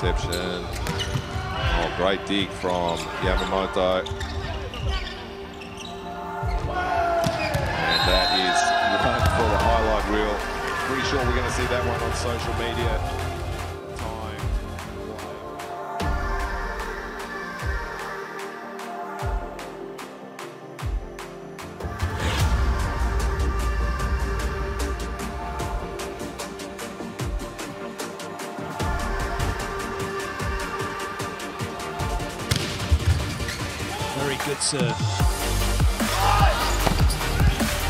reception. Oh, great dig from Yamamoto. And that is one for the highlight reel. Pretty sure we're going to see that one on social media. Very good serve.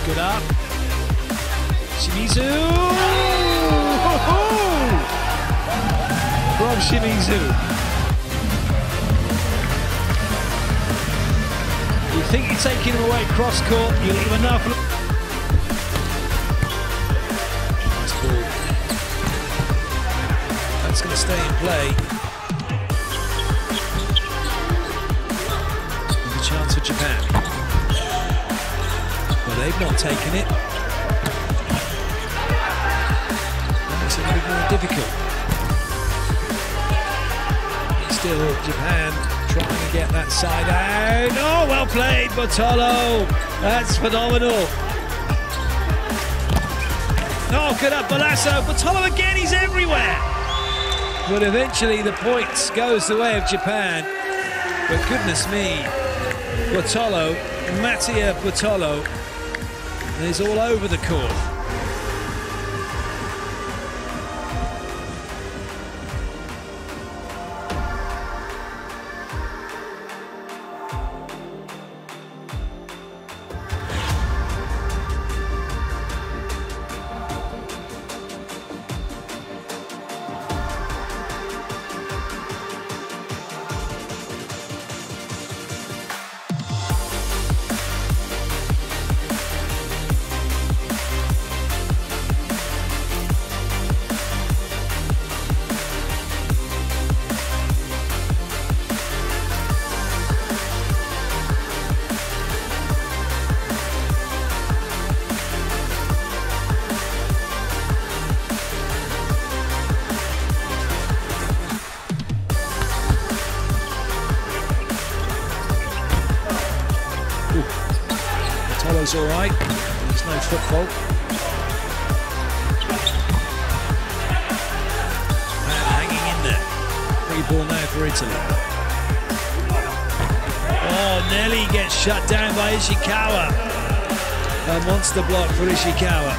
Good up. Shimizu! From Shimizu. You think you're taking him away cross court, you leave enough. Nice ball. That's going to stay in play. For Japan. But they've not taken it. Makes it a little more difficult. Still, Japan trying to get that side out. Oh, well played, Bottolo. That's phenomenal. Oh, good up, Balaso. Bottolo again, he's everywhere. But eventually the points goes the way of Japan. But goodness me, Bottolo, Mattia Bottolo is all over the court. Tolo's all right. There's no foot fault. And hanging in there. Free ball now for Italy. Oh, Nelly gets shut down by Ishikawa. A monster block for Ishikawa.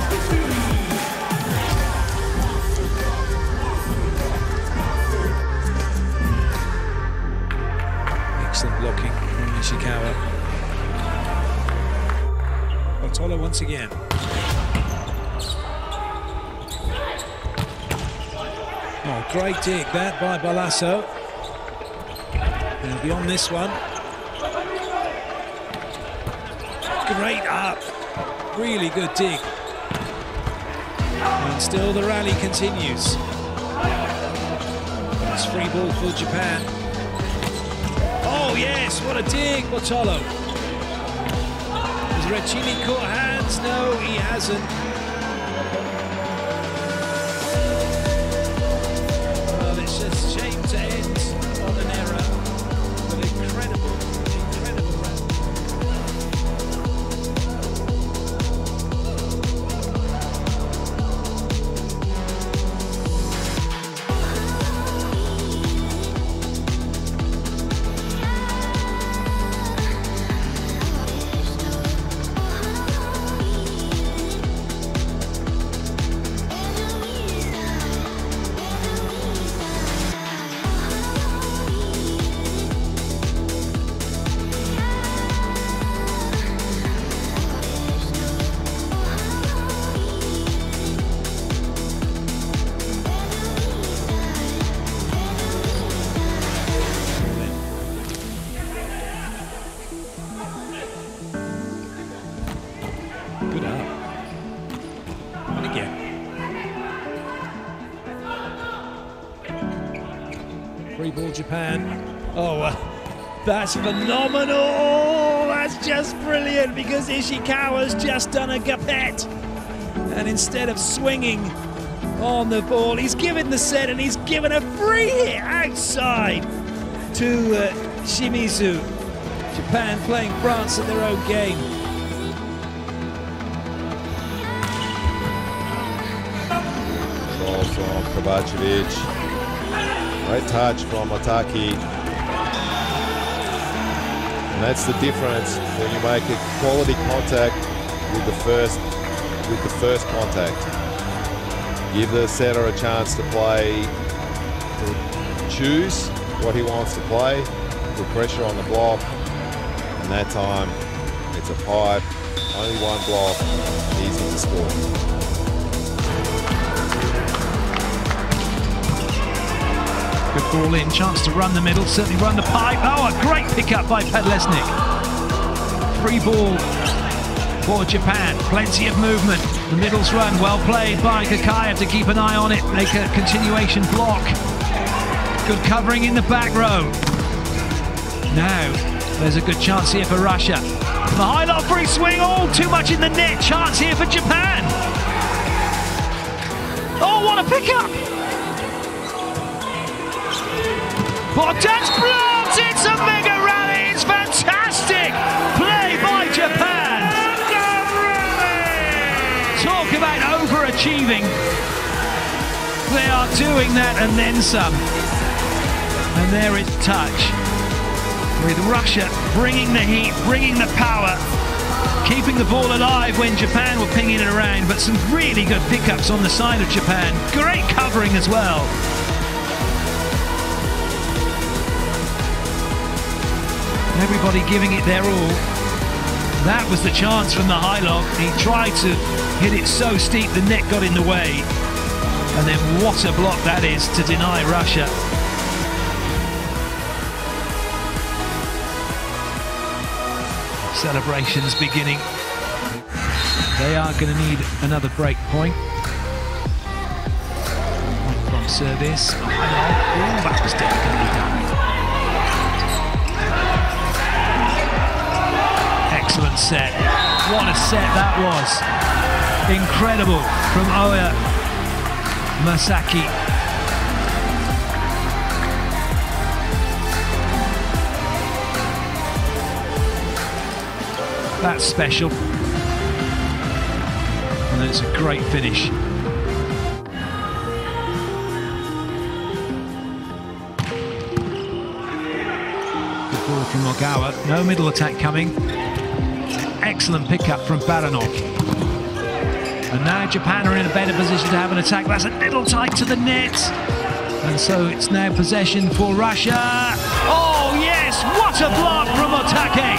Excellent blocking from Ishikawa. Otolo once again. Oh, great dig that by Balaso. And beyond this one. Great up. Really good dig. And still the rally continues. It's free ball for Japan. Oh yes, what a dig, Bottolo. Has caught hands? No, he hasn't. Well, it's just shame to end Japan. Oh, uh, that's phenomenal. Oh, that's just brilliant because Ishikawa's just done a gapet. And instead of swinging on the ball. He's given the set and he's given a free hit outside to uh, Shimizu. Japan playing France in their own game. Ball from Kovacevic. Great touch from Otake. And that's the difference when you make a quality contact with the first with the first contact. Give the setter a chance to play, to choose what he wants to play, put pressure on the block, and that time it's a pipe, only one block, easy to score. Good ball in, chance to run the middle, certainly run the pipe. Oh, a great pickup by Podlesnykh. Free ball for Japan, plenty of movement. The middle's run, well played by Kakaya to keep an eye on it, make a continuation block. Good covering in the back row. Now, there's a good chance here for Russia. The high low free swing, all too much in the net. Chance here for Japan. Oh, what a pickup! Bogdan's blocked! It's a mega rally! It's fantastic! Play by Japan! Talk about overachieving. They are doing that and then some. And there is touch. With Russia bringing the heat, bringing the power, keeping the ball alive when Japan were pinging it around, but some really good pickups on the side of Japan. Great covering as well. Everybody giving it their all. That was the chance from the high lob. He tried to hit it so steep the net got in the way. And then what a block that is to deny Russia. Celebrations beginning. They are going to need another break point. From service. Oh, that was delicately done. Excellent set. What a set that was. Incredible from Oya Masaki. That's special. And it's a great finish. From Ogawa. No middle attack coming excellent pickup from Baranov. And now Japan are in a better position to have an attack. That's a little tight to the net. And so it's now possession for Russia. Oh, yes, what a block from Otake.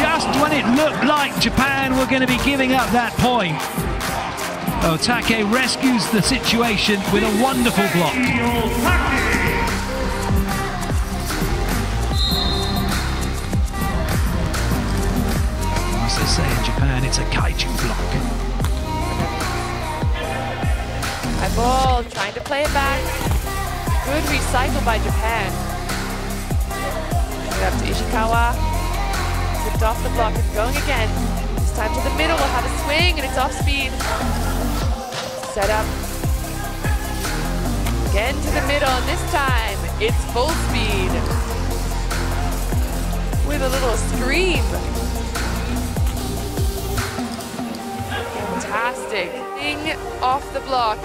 Just when it looked like Japan were going to be giving up that point. Otake rescues the situation with a wonderful block. Say in Japan, it's a kaiju block. High ball, trying to play it back. Good recycle by Japan. Get up to Ishikawa. Tipped off the block and going again. This time to the middle, we'll have a swing and it's off speed. Set up. Again to the middle, and this time it's full speed. With a little scream. Fantastic. Thing Off the block.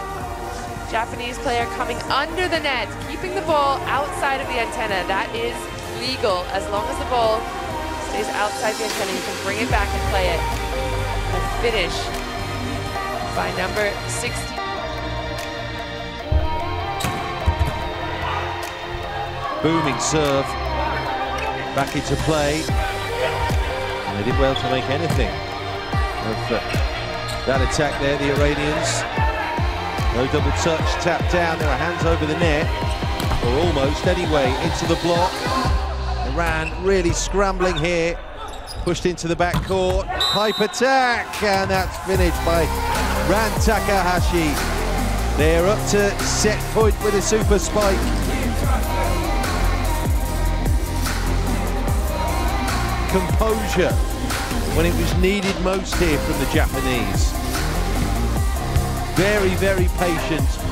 Japanese player coming under the net, keeping the ball outside of the antenna. That is legal. As long as the ball stays outside the antenna, you can bring it back and play it. A finish by number 16. Booming serve. Back into play. And they did well to make anything of uh, that attack there, the Iranians. No double touch, tap down, there are hands over the net, or almost anyway, into the block. Iran really scrambling here, pushed into the back court, pipe attack, and that's finished by Ran Takahashi. They're up to set point with a super spike. Composure when it was needed most here from the Japanese. very, very patient